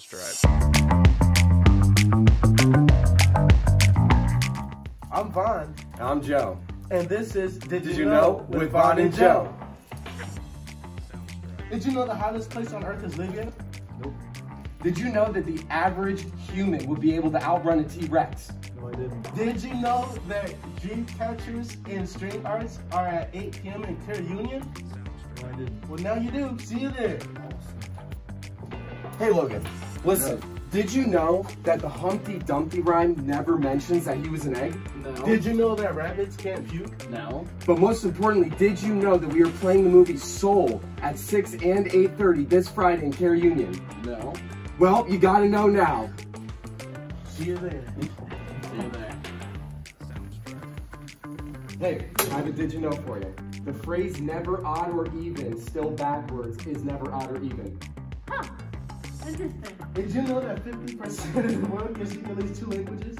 Soundstripe. I'm Vonn, I'm Joe. and this is Did, Did you know with Vonn and Joe? Did you know the hottest place on earth is Libya? Nope. Did you know that the average human would be able to outrun a T-Rex? No, I didn't. Did you know that dream catchers in string arts are at 8 p.m. in Kehr Union? No, I didn't. Well, now you do. See you there. Hey Logan, listen. Did you know that the Humpty Dumpty rhyme never mentions that he was an egg? No. Did you know that rabbits can't puke? no. But most importantly, did you know that we are playing the movie Soul at 6 and 8.30 this Friday in Kehr Union? No. Well, you gotta know now. See you there. See you there. Hey, I have a did you know for you. The phrase never odd or even, still backwards, is never odd or even. Huh. Interesting. Did you know that 50% of the world can speak at least two languages?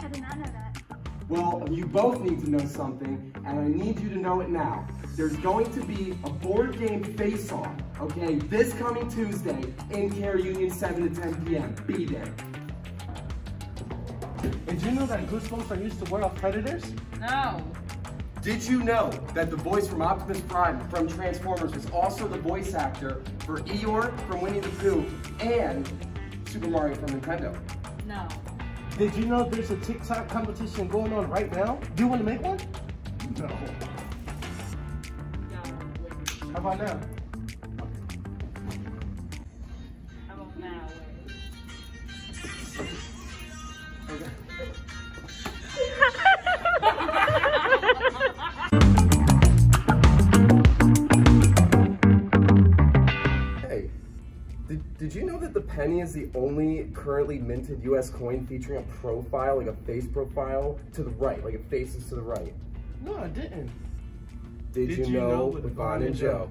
I did not know that. Well, you both need to know something, and I need you to know it now. There's going to be a board game face-off, okay, this coming Tuesday in Kehr Union, 7 to 10 p.m. Be there. Did you know that goosebumps are used to ward off predators? No. Did you know that the voice from Optimus Prime from Transformers was also the voice actor for Eeyore from Winnie the Pooh and Super Mario from Nintendo? No. Did you know there's a TikTok competition going on right now? Do you want to make one? No. No. How about now? Did, you know that the penny is the only currently minted US coin featuring a profile, like a face profile, to the right, like it faces to the right? No, I didn't. Did, Did you, know, know with Vonn and Joe?